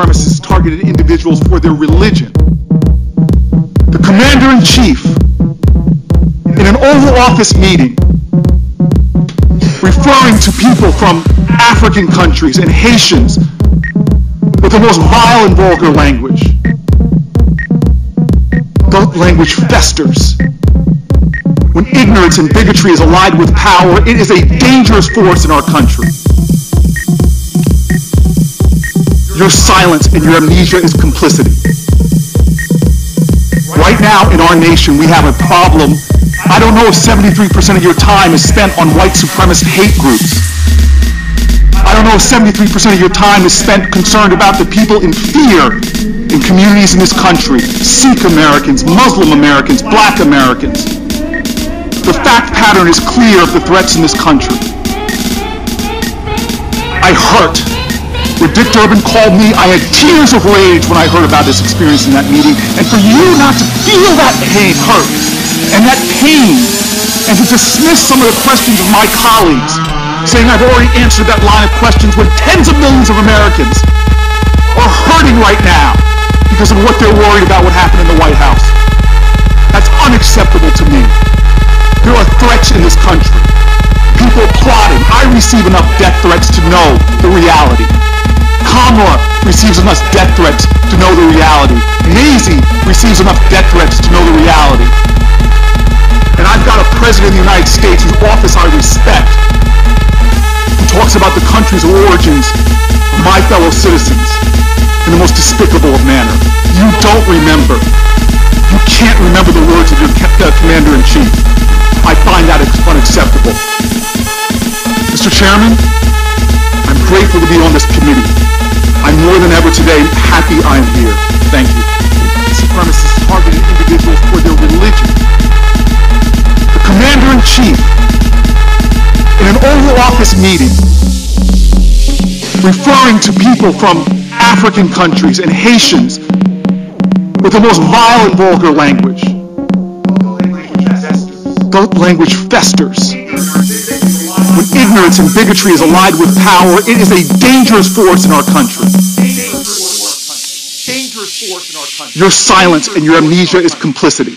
supremacists targeted individuals for their religion. The commander in chief, in an Oval Office meeting, referring to people from African countries and Haitians with the most vile and vulgar language. The language festers. When ignorance and bigotry is allied with power, it is a dangerous force in our country. Your silence and your amnesia is complicity. Right now in our nation, we have a problem. I don't know if 73% of your time is spent on white supremacist hate groups. I don't know if 73% of your time is spent concerned about the people in fear in communities in this country. Sikh Americans, Muslim Americans, black Americans. The fact pattern is clear of the threats in this country. I hurt. When Dick Durbin called me, I had tears of rage when I heard about this experience in that meeting. And for you not to feel that pain, hurt, and that pain, and to dismiss some of the questions of my colleagues, saying I've already answered that line of questions when tens of millions of Americans are hurting right now because of what they're worried about what happened in the White House. That's unacceptable to me. There are threats in this country. People plotting. I receive enough death threats to know the reality. Kamala receives enough death threats to know the reality. Mazie receives enough death threats to know the reality. And I've got a president of the United States whose office I respect, who talks about the country's origins of my fellow citizens in the most despicable of manner. You don't remember. You can't remember the words of your uh, commander-in-chief. I find that unacceptable. Mr. Chairman, I'm grateful to be on this committee. I'm more than ever today happy I am here. Thank you. Supremacists targeted individuals for their religion. The commander-in-chief, in an Oval Office meeting, referring to people from African countries and Haitians with the most vile and vulgar language. The language festers. When ignorance and bigotry is allied with power, it is a dangerous force in our country. Dangerous force in our country. Your silence and your amnesia is complicity.